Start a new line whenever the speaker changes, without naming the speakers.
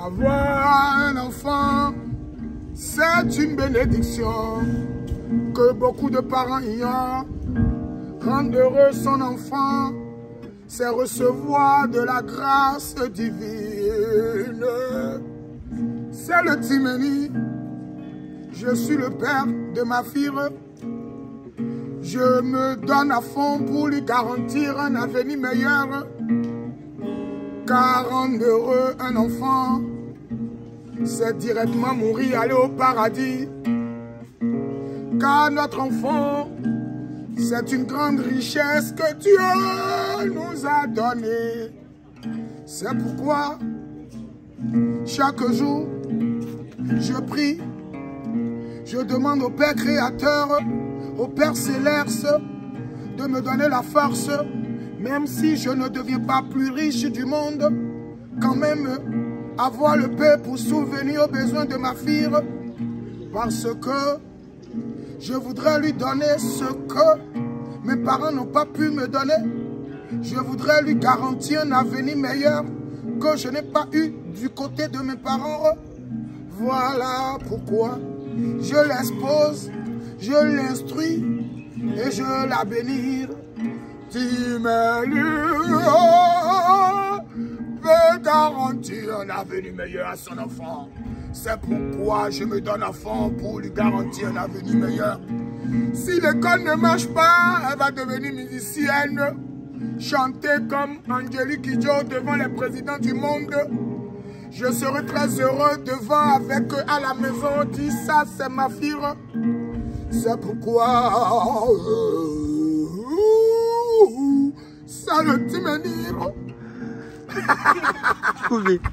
Avoir un enfant, c'est une bénédiction que beaucoup de parents ignorent. Rendre heureux son enfant, c'est recevoir de la grâce divine. C'est le Timeni. Je suis le père de ma fille. Je me donne à fond pour lui garantir un avenir meilleur. Car rendre heureux un enfant, c'est directement mourir, aller au paradis. Car notre enfant, c'est une grande richesse que Dieu nous a donnée. C'est pourquoi, chaque jour, je prie, je demande au Père Créateur, au Père Céleste, de me donner la force, même si je ne deviens pas plus riche du monde, quand même avoir le paix pour souvenir aux besoins de ma fille, parce que je voudrais lui donner ce que mes parents n'ont pas pu me donner. Je voudrais lui garantir un avenir meilleur que je n'ai pas eu du côté de mes parents. Voilà pourquoi je l'expose, je l'instruis et je la bénir. peut garantir un avenir meilleur à son enfant. C'est pourquoi je me donne à fond pour lui garantir un avenir meilleur. Si l'école ne marche pas, elle va devenir musicienne, chanter comme Angélique Kidjo devant les présidents du monde. Je serai très heureux devant avec eux à la maison, dit ça c'est ma fille. C'est pourquoi ça le dit